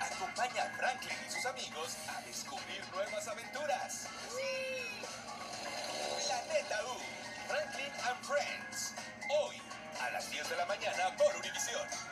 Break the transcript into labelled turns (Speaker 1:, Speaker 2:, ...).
Speaker 1: Acompaña a Franklin y sus amigos a descubrir nuevas aventuras. Planeta U. Franklin and Friends. Hoy, a las 10 de la mañana por Univisión.